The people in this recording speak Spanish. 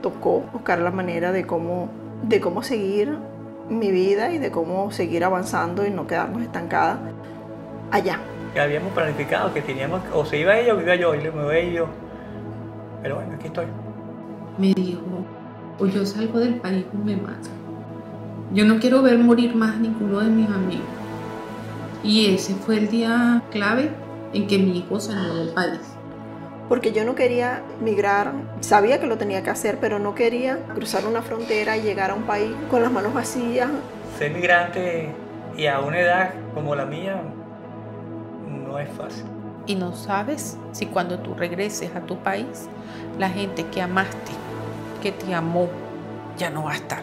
tocó buscar la manera de cómo, de cómo seguir mi vida y de cómo seguir avanzando y no quedarnos estancadas allá. Que habíamos planificado que teníamos, o se iba ella o iba yo, y le me iba yo. Pero bueno, aquí estoy. Me dijo, o yo salgo del país o me mato. Yo no quiero ver morir más ninguno de mis amigos. Y ese fue el día clave en que mi hijo salió del país. Porque yo no quería migrar, sabía que lo tenía que hacer, pero no quería cruzar una frontera y llegar a un país con las manos vacías. Ser migrante y a una edad como la mía no es fácil. Y no sabes si cuando tú regreses a tu país, la gente que amaste, que te amó, ya no va a estar.